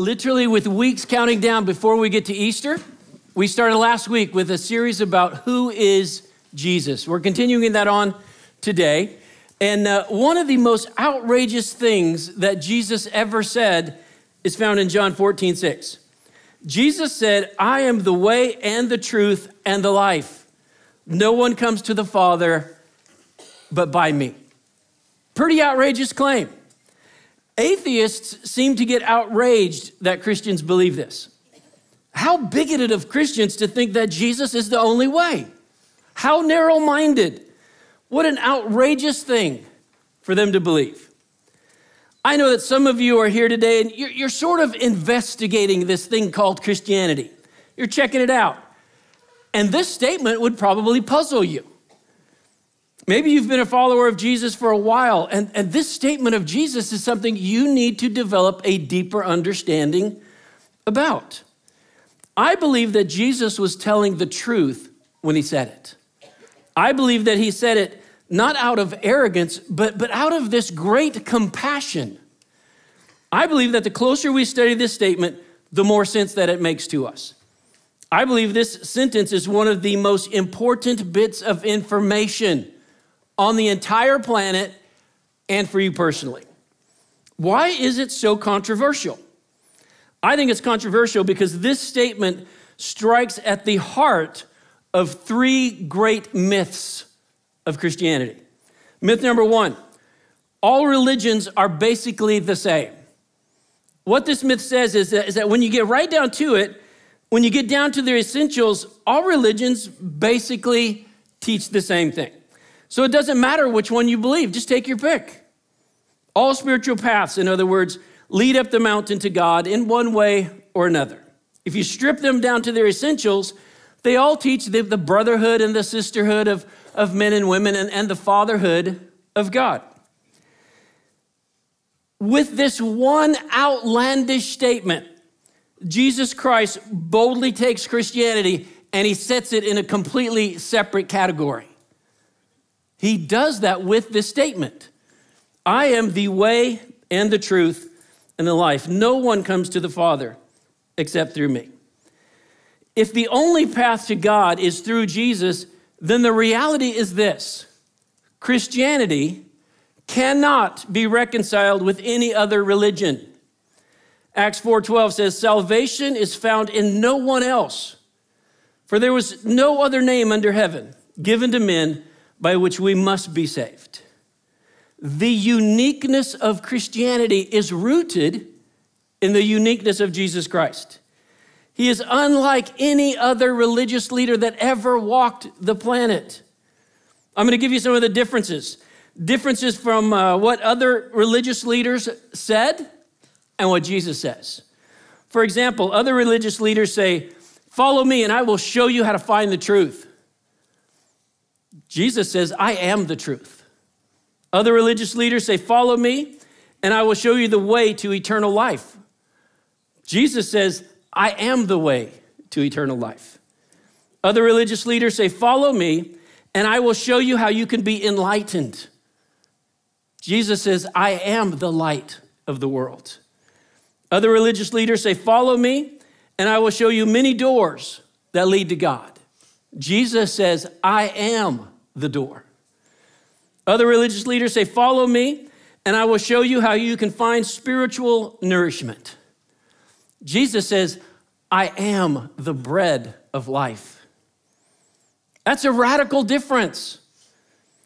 literally with weeks counting down before we get to Easter. We started last week with a series about who is Jesus. We're continuing that on today. And uh, one of the most outrageous things that Jesus ever said is found in John 14, 6. Jesus said, I am the way and the truth and the life. No one comes to the Father but by me. Pretty outrageous claim. Atheists seem to get outraged that Christians believe this. How bigoted of Christians to think that Jesus is the only way. How narrow minded. What an outrageous thing for them to believe. I know that some of you are here today and you're, you're, sort of investigating this thing called Christianity. You're checking it out. And this statement would probably puzzle you. Maybe you've been a follower of Jesus for a while, and, and this statement of Jesus is something you need to develop a deeper understanding about. I believe that Jesus was telling the truth when he said it. I believe that he said it not out of arrogance, but, but out of this great compassion. I believe that the closer we study this statement, the more sense that it makes to us. I believe this sentence is one of the most important bits of information on the entire planet and for you personally. Why is it so controversial? I think it's controversial because this statement strikes at the heart of three great myths of Christianity. Myth number one all religions are basically the same. What this myth says is that, is that when you get right down to it, when you get down to their essentials, all religions basically teach the same thing. So it doesn't matter which one you believe, just take your pick. All spiritual paths, in other words, lead up the mountain to God in one way or another. If you strip them down to their essentials, they all teach the, the brotherhood and the sisterhood of, of men and women and, and the fatherhood of God. With this one outlandish statement, Jesus Christ boldly takes Christianity and he sets it in a completely separate category. He does that with this statement I am the way and the truth and the life. No one comes to the Father except through me. If the only path to God is through Jesus, then the reality is this Christianity cannot be reconciled with any other religion. Acts 4:12 says salvation is found in no one else for there was no other name under heaven given to men by which we must be saved. The uniqueness of Christianity is rooted in the uniqueness of Jesus Christ. He is unlike any other religious leader that ever walked the planet. I'm going to give you some of the differences. Differences from uh, what other religious leaders said and what Jesus says. For example, other religious leaders say, Follow me and I will show you how to find the truth. Jesus says, I am the truth. Other religious leaders say, Follow me, and I will show you the way to eternal life. Jesus says, I am the way to eternal life. Other religious leaders say, Follow me, and I will show you how you can be enlightened. Jesus says, I am the light of the world. Other religious leaders say, Follow me, and I will show you many doors that lead to God. Jesus says, I am the door. Other religious leaders say, Follow me, and I will show you how you can find spiritual nourishment. Jesus says, I am the bread of life. That's a radical difference.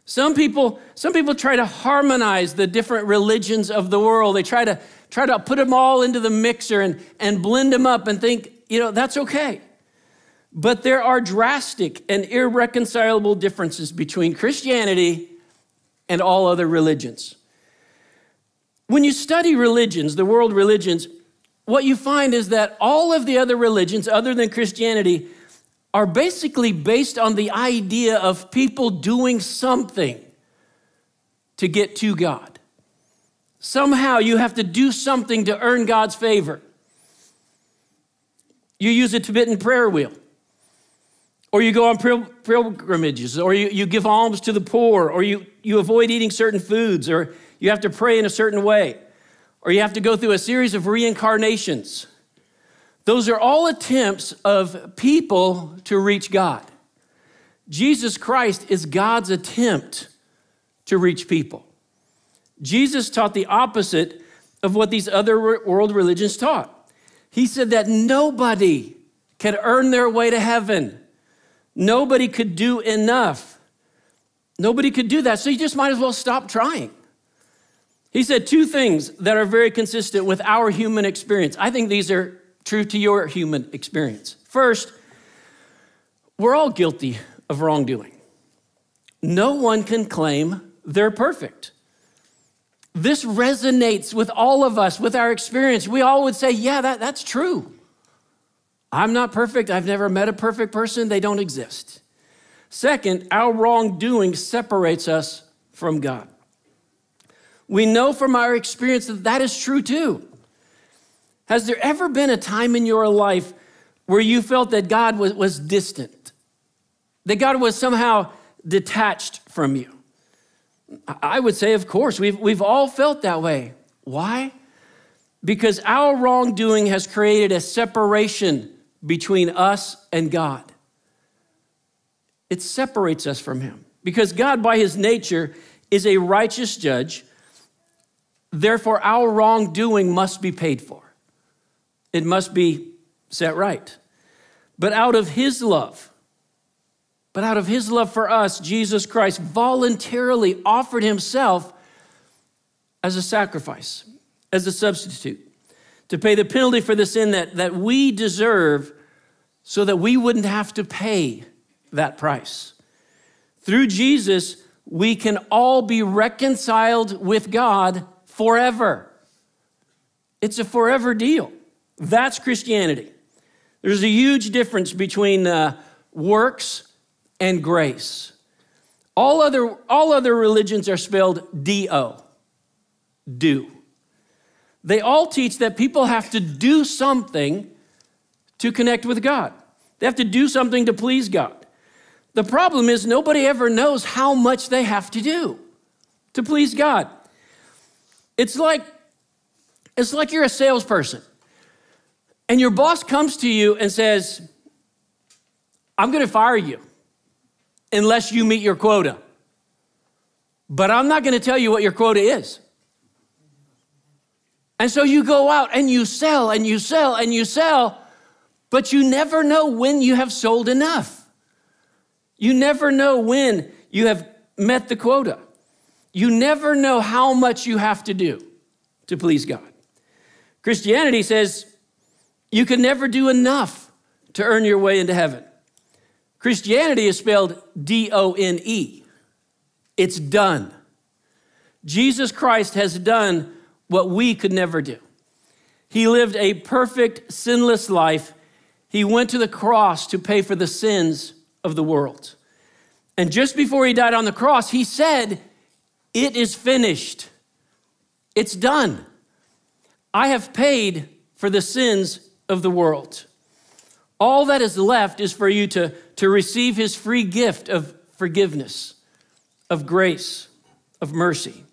Some people, some people try to harmonize the different religions of the world. They try to try to put them all into the mixer and, and blend them up and think, you know, that's okay. But there are drastic and irreconcilable differences between Christianity and all other religions. When you study religions, the world religions, what you find is that all of the other religions, other than Christianity, are basically based on the idea of people doing something to get to God. Somehow you have to do something to earn God's favor. You use a Tibetan prayer wheel or you go on pilgrimages, or you, you give alms to the poor, or you, you avoid eating certain foods, or you have to pray in a certain way, or you have to go through a series of reincarnations. Those are all attempts of people to reach God. Jesus Christ is God's attempt to reach people. Jesus taught the opposite of what these other world religions taught. He said that nobody can earn their way to heaven. Nobody could do enough. Nobody could do that, so you just might as well stop trying. He said two things that are very consistent with our human experience. I think these are true to your human experience. First, we're all guilty of wrongdoing. No one can claim they're perfect. This resonates with all of us, with our experience. We all would say, Yeah, that, that's true. I'm not perfect. I've never met a perfect person. They don't exist. Second, our wrongdoing separates us from God. We know from our experience that that is true too. Has there ever been a time in your life where you felt that God was, was distant? That God was somehow detached from you? I would say, of course, we've, we've all felt that way. Why? Because our wrongdoing has created a separation between us and God. It separates us from Him. Because God, by His nature, is a righteous judge. Therefore, our wrongdoing must be paid for, it must be set right. But out of His love, but out of his love for us, Jesus Christ voluntarily offered himself as a sacrifice, as a substitute, to pay the penalty for the sin that, that we deserve so that we wouldn't have to pay that price. Through Jesus, we can all be reconciled with God forever. It's a forever deal. That's Christianity. There's a huge difference between uh, works and grace. All other, all other religions are spelled D O, do. They all teach that people have to do something to connect with God, they have to do something to please God. The problem is, nobody ever knows how much they have to do to please God. It's like, it's like you're a salesperson and your boss comes to you and says, I'm gonna fire you unless you meet your quota. But I'm not going to tell you what your quota is. And so you go out and you sell and you sell and you sell, but you never know when you have sold enough. You never know when you have met the quota. You never know how much you have to do to please God. Christianity says you can never do enough to earn your way into heaven. Christianity is spelled D O N E. It's done. Jesus Christ has done what we could never do. He lived a perfect, sinless life. He went to the cross to pay for the sins of the world. And just before he died on the cross, he said, It is finished. It's done. I have paid for the sins of the world. All that is left is for you to, to receive his free gift of forgiveness, of grace, of mercy.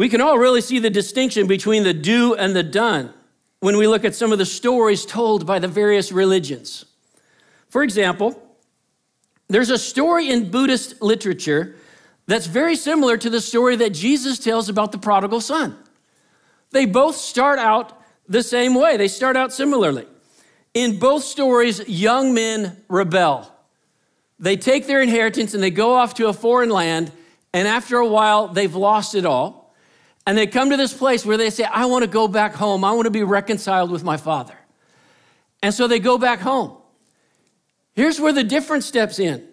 We can all really see the distinction between the do and the done when we look at some of the stories told by the various religions. For example, there's a story in Buddhist literature that's very similar to the story that Jesus tells about the prodigal son. They both start out the same way, they start out similarly. In both stories, young men rebel. They take their inheritance and they go off to a foreign land, and after a while, they've lost it all. And they come to this place where they say, I want to go back home. I want to be reconciled with my father. And so they go back home. Here's where the difference steps in.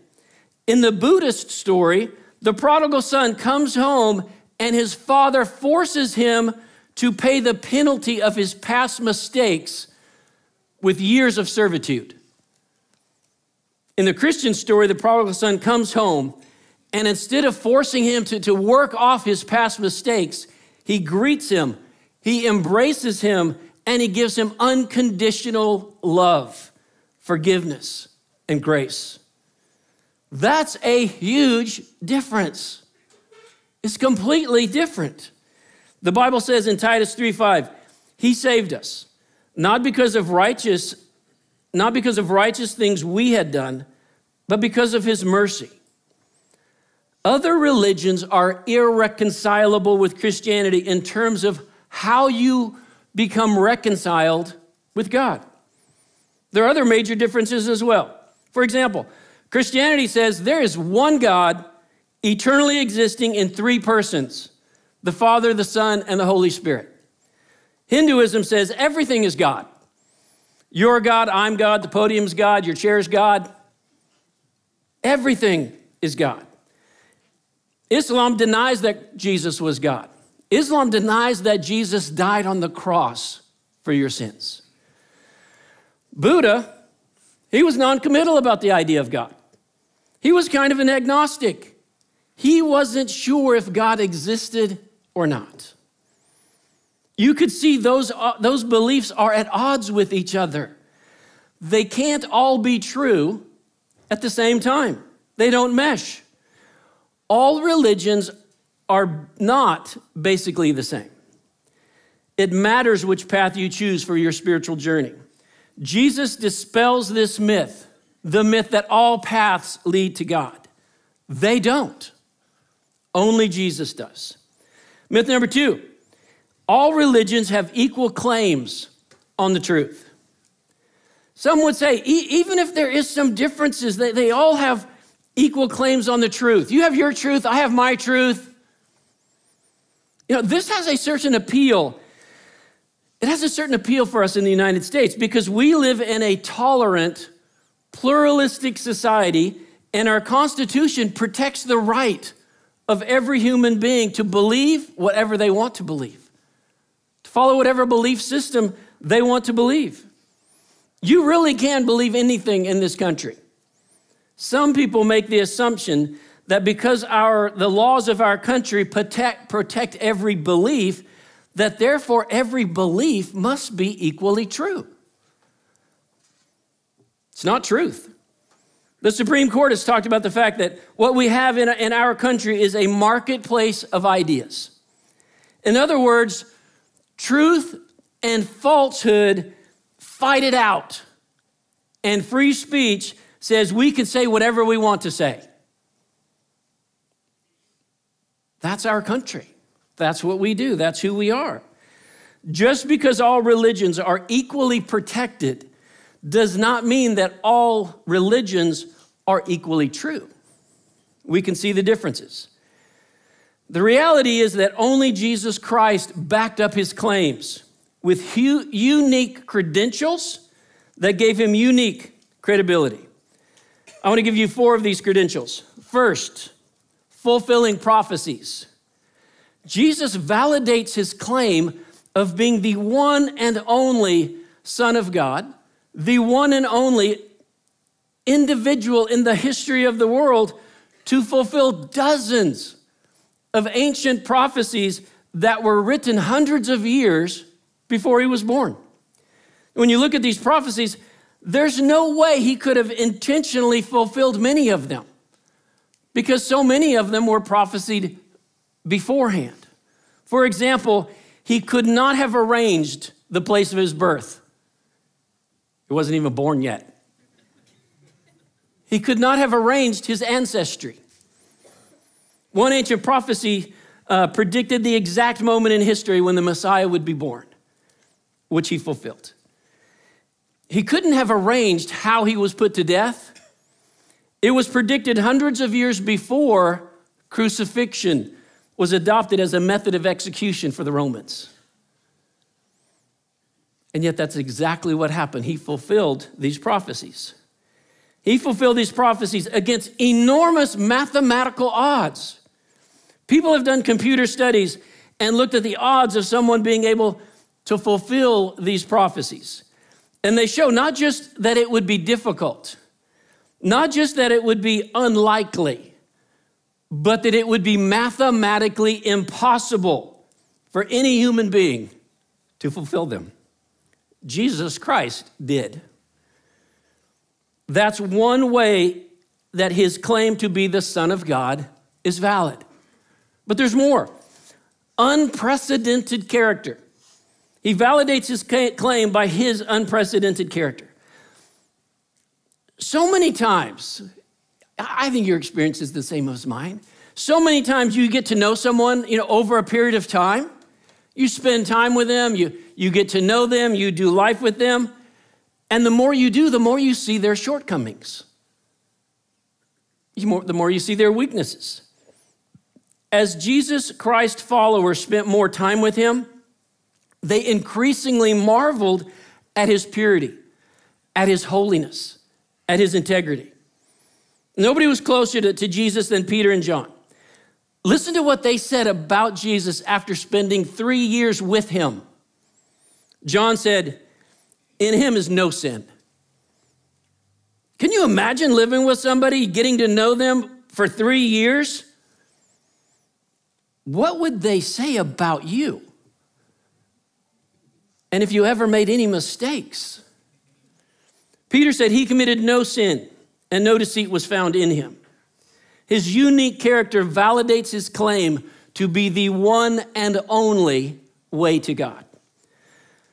In the Buddhist story, the prodigal son comes home and his father forces him to pay the penalty of his past mistakes with years of servitude. In the Christian story, the prodigal son comes home, and instead of forcing him to, to work off his past mistakes, he greets him, he embraces him, and he gives him unconditional love, forgiveness, and grace. That's a huge difference. It's completely different. The Bible says in Titus 3:5, He saved us, not because of righteous, not because of righteous things we had done, but because of his mercy. Other religions are irreconcilable with Christianity in terms of how you become reconciled with God. There are other major differences as well. For example, Christianity says there is one God eternally existing in three persons the Father, the Son, and the Holy Spirit. Hinduism says everything is God. You're God, I'm God, the podium's God, your chair's God. Everything is God. Islam denies that Jesus was God. Islam denies that Jesus died on the cross for your sins. Buddha, he was non committal about the idea of God. He was kind of an agnostic. He wasn't sure if God existed or not. You could see those, uh, those beliefs are at odds with each other. They can't all be true at the same time, they don't mesh. All religions are not basically the same. It matters which path you choose for your spiritual journey. Jesus dispels this myth, the myth that all paths lead to God. They don't. Only Jesus does. Myth number two all religions have equal claims on the truth. Some would say, e- even if there is some differences, they, they all have equal claims on the truth. You have your truth, I have my truth. You know, this has a certain appeal. It has a certain appeal for us in the United States because we live in a tolerant, pluralistic society, and our Constitution protects the right of every human being to believe whatever they want to believe to follow whatever belief system they want to believe. You really can believe anything in this country. Some people make the assumption that because our, the laws of our country protect, protect every belief, that therefore every belief must be equally true. It's not truth. The Supreme Court has talked about the fact that what we have in, in our country is a marketplace of ideas. In other words, Truth and falsehood fight it out. And free speech says we can say whatever we want to say. That's our country. That's what we do. That's who we are. Just because all religions are equally protected does not mean that all religions are equally true. We can see the differences. The reality is that only Jesus Christ backed up his claims with unique credentials that gave him unique credibility. I want to give you four of these credentials. First, fulfilling prophecies. Jesus validates his claim of being the one and only Son of God, the one and only individual in the history of the world to fulfill dozens of ancient prophecies that were written hundreds of years before he was born. When you look at these prophecies, there's no way he could have intentionally fulfilled many of them because so many of them were prophesied beforehand. For example, he could not have arranged the place of his birth. He wasn't even born yet. He could not have arranged his ancestry. One ancient prophecy uh, predicted the exact moment in history when the Messiah would be born, which he fulfilled. He couldn't have arranged how he was put to death. It was predicted hundreds of years before crucifixion was adopted as a method of execution for the Romans. And yet, that's exactly what happened. He fulfilled these prophecies. He fulfilled these prophecies against enormous mathematical odds. People have done computer studies and looked at the odds of someone being able to fulfill these prophecies. And they show not just that it would be difficult, not just that it would be unlikely, but that it would be mathematically impossible for any human being to fulfill them. Jesus Christ did. That's one way that his claim to be the Son of God is valid. But there's more. unprecedented character. He validates his claim by his unprecedented character. So many times, I think your experience is the same as mine. So many times you get to know someone, you know, over a period of time. You spend time with them, you, you get to know them, you do life with them. And the more you do, the more you see their shortcomings. The more, the more you see their weaknesses. As Jesus Christ followers spent more time with him, they increasingly marveled at his purity, at his holiness, at his integrity. Nobody was closer to, to Jesus than Peter and John. Listen to what they said about Jesus after spending three years with him. John said, In him is no sin. Can you imagine living with somebody, getting to know them for three years? What would they say about you? And if you ever made any mistakes? Peter said he committed no sin and no deceit was found in him. His unique character validates his claim to be the one and only way to God.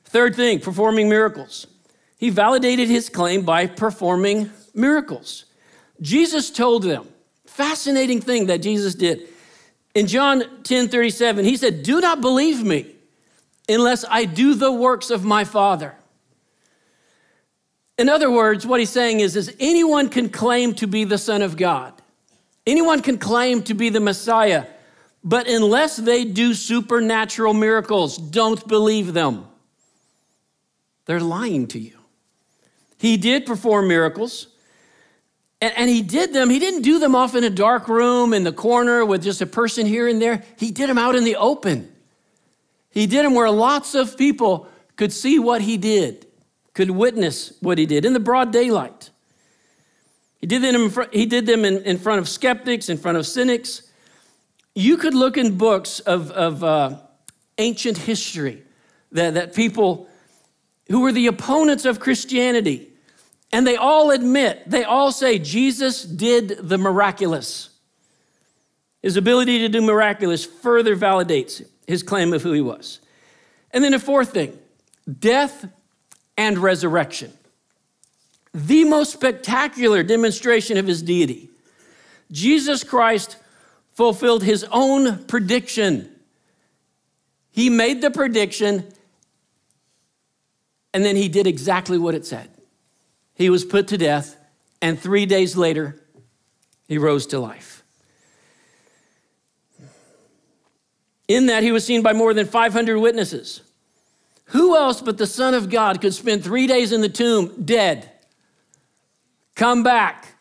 Third thing, performing miracles. He validated his claim by performing miracles. Jesus told them, fascinating thing that Jesus did. In John 10 37, he said, Do not believe me unless I do the works of my Father. In other words, what he's saying is, is anyone can claim to be the Son of God. Anyone can claim to be the Messiah, but unless they do supernatural miracles, don't believe them. They're lying to you. He did perform miracles, and, and, he did them. He didn't do them off in a dark room in the corner with just a person here and there. He did them out in the open. He did them where lots of people could see what he did, could witness what he did in the broad daylight. He did them in, front, he did them in, in front of skeptics, in front of cynics. You could look in books of, of uh, ancient history that, that people who were the opponents of Christianity, and they all admit, they all say Jesus did the miraculous. His ability to do miraculous further validates his claim of who he was. And then a fourth thing death and resurrection the most spectacular demonstration of his deity. Jesus Christ fulfilled his own prediction. He made the prediction and then he did exactly what it said. He was put to death, and three days later, he rose to life. In that, he was seen by more than 500 witnesses. Who else but the Son of God could spend three days in the tomb dead? come back,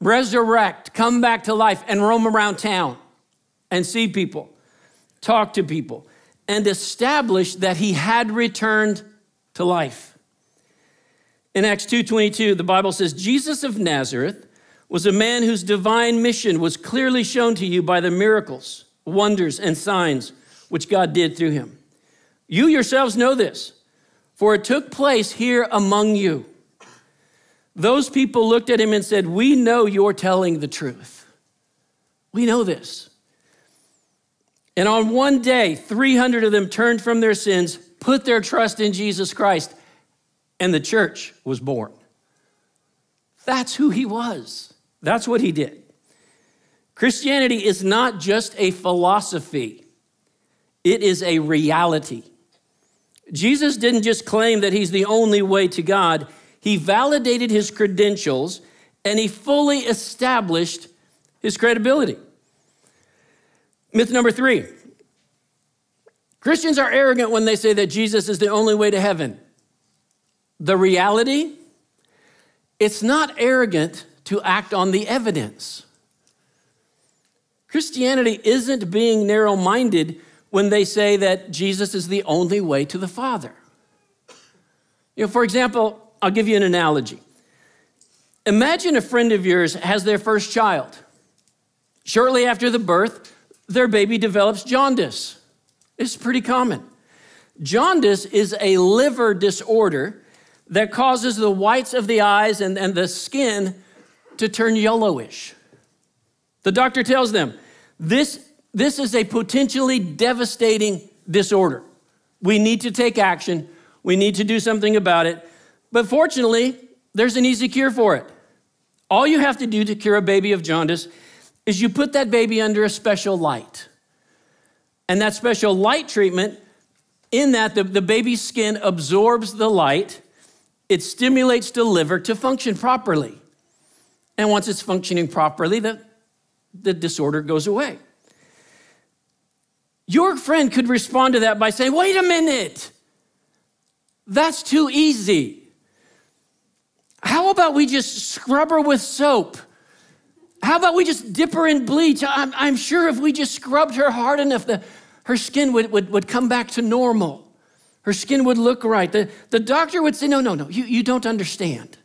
resurrect, come back to life, and roam around town and see people, talk to people, and establish that he had returned to life. In Acts 2:22, the Bible says, Jesus of Nazareth was a man whose divine mission was clearly shown to you by the miracles, wonders, and signs which God did through him. You yourselves know this, for it took place here among you. Those people looked at him and said, We know you're telling the truth. We know this. And on one day, 300 of them turned from their sins, put their trust in Jesus Christ, and the church was born. That's who he was. That's what he did. Christianity is not just a philosophy, it is a reality. Jesus didn't just claim that he's the only way to God, he validated his credentials and he fully established his credibility. Myth number three Christians are arrogant when they say that Jesus is the only way to heaven. The reality, it's not arrogant to act on the evidence. Christianity isn't being narrow minded when they say that Jesus is the only way to the Father. You know, for example, I'll give you an analogy. Imagine a friend of yours has their first child. Shortly after the birth, their baby develops jaundice. It's pretty common. Jaundice is a liver disorder that causes the whites of the eyes and, and the skin to turn yellowish. The doctor tells them this, This is a potentially devastating disorder. We need to take action. We need to do something about it. But fortunately, there's an easy cure for it. All you have to do to cure a baby of jaundice is you put that baby under a special light. And that special light treatment, in that the, the baby's skin absorbs the light, it stimulates the liver to function properly. And once it's functioning properly, the, the disorder goes away. Your friend could respond to that by saying, wait a minute, that's too easy. How about we just scrub her with soap? How about we just dip her in bleach? I'm, I'm sure if we just scrubbed her hard enough, the, her skin would, would, would come back to normal. Her skin would look right. The, the doctor would say, No, no, no, you, you don't understand.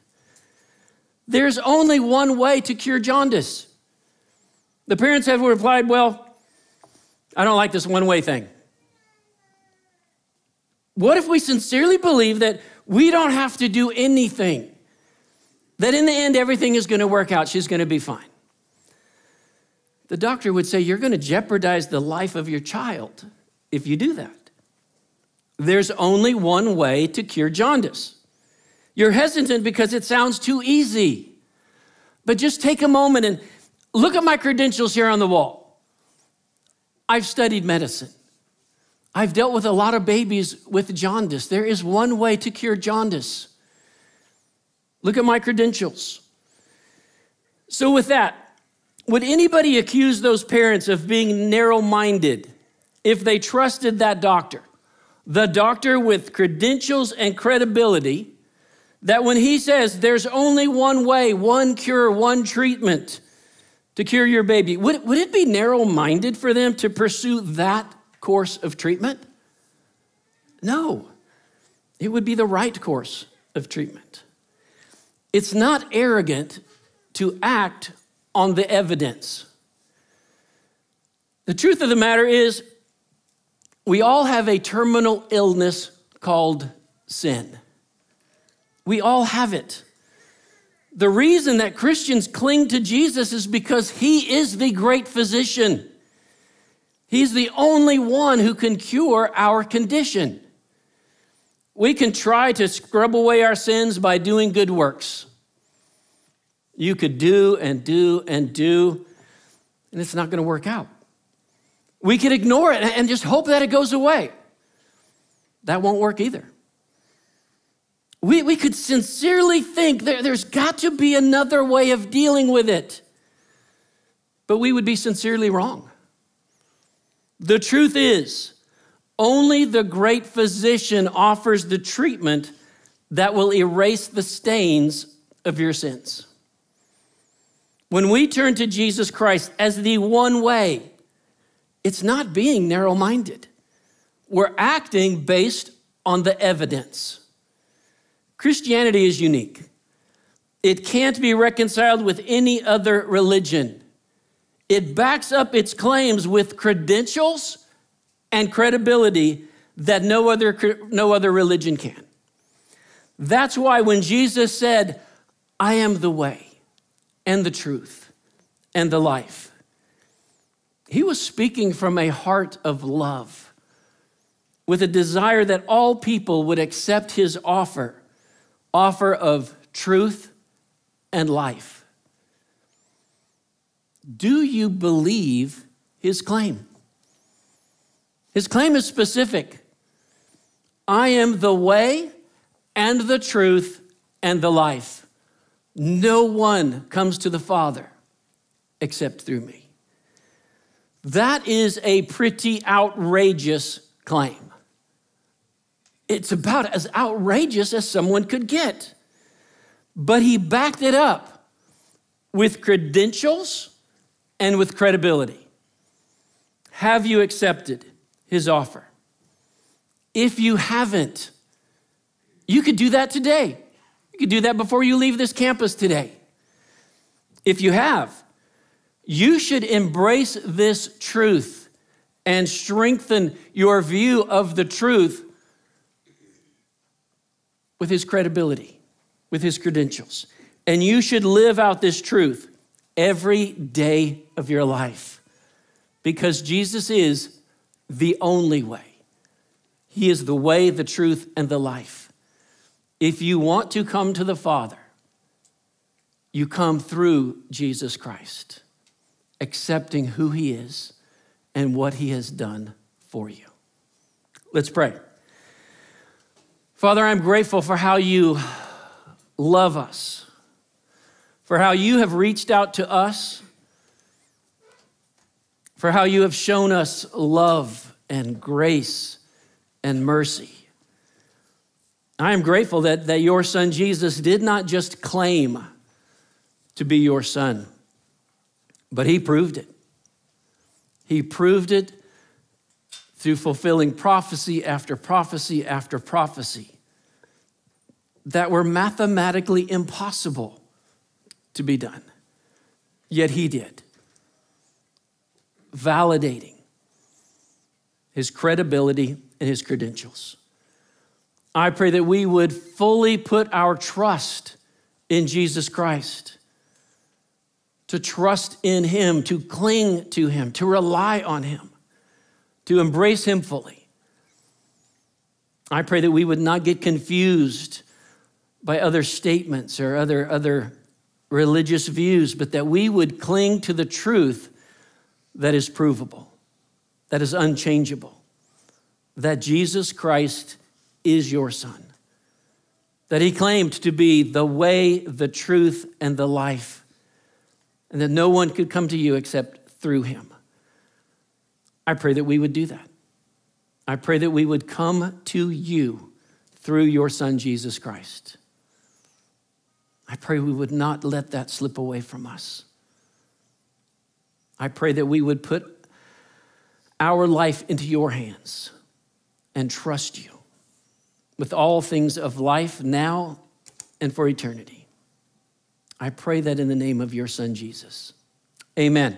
There's only one way to cure jaundice. The parents have replied, Well, I don't like this one way thing. What if we sincerely believe that we don't have to do anything? That in the end, everything is going to work out, she's going to be fine. The doctor would say, You're going to jeopardize the life of your child if you do that. There's only one way to cure jaundice. You're hesitant because it sounds too easy. But just take a moment and look at my credentials here on the wall. I've studied medicine. I've dealt with a lot of babies with jaundice. There is one way to cure jaundice. Look at my credentials. So, with that, would anybody accuse those parents of being narrow minded if they trusted that doctor? The doctor with credentials and credibility, that when he says there's only one way, one cure, one treatment to cure your baby, would, would it be narrow minded for them to pursue that course of treatment? No, it would be the right course of treatment. It's not arrogant to act on the evidence. The truth of the matter is, we all have a terminal illness called sin. We all have it. The reason that Christians cling to Jesus is because he is the great physician. He's the only one who can cure our condition. We can try to scrub away our sins by doing good works. You could do and do and do, and it's not going to work out. We could ignore it and just hope that it goes away. That won't work either. We, we could sincerely think there, there's got to be another way of dealing with it, but we would be sincerely wrong. The truth is, only the great physician offers the treatment that will erase the stains of your sins. When we turn to Jesus Christ as the one way, it's not being narrow minded. We're acting based on the evidence. Christianity is unique. It can't be reconciled with any other religion. It backs up its claims with credentials and credibility that no other, no other religion can. That's why when Jesus said, I am the way and the truth and the life, he was speaking from a heart of love with a desire that all people would accept his offer offer of truth and life. Do you believe his claim? His claim is specific I am the way and the truth and the life. No one comes to the Father except through me. That is a pretty outrageous claim. It's about as outrageous as someone could get. But he backed it up with credentials and with credibility. Have you accepted his offer? If you haven't, you could do that today. You could do that before you leave this campus today. If you have, you should embrace this truth and strengthen your view of the truth with his credibility, with his credentials. And you should live out this truth every day of your life. because Jesus is the only way. He is the way, the truth, and the life. If you want to come to the Father, you come through Jesus Christ, accepting who He is and what He has done for you. Let's pray. Father, I'm grateful for how you love us, for how you have reached out to us, for how you have shown us love and grace and mercy. I am grateful that, that your son Jesus did not just claim to be your son, but he proved it. He proved it through fulfilling prophecy after prophecy after prophecy that were mathematically impossible to be done. Yet he did, validating his credibility and his credentials. I pray that we would fully put our trust in Jesus Christ, to trust in him, to cling to him, to rely on him, to embrace him fully. I pray that we would not get confused by other statements or other, other religious views, but that we would cling to the truth that is provable, that is unchangeable that Jesus Christ is your son, that he claimed to be the way, the truth, and the life, and that no one could come to you except through him. I pray that we would do that. I pray that we would come to you through your son, Jesus Christ. I pray we would not let that slip away from us. I pray that we would put our life into your hands and trust you with all things of life now and for eternity. I pray that in the name of your son, Jesus. Amen.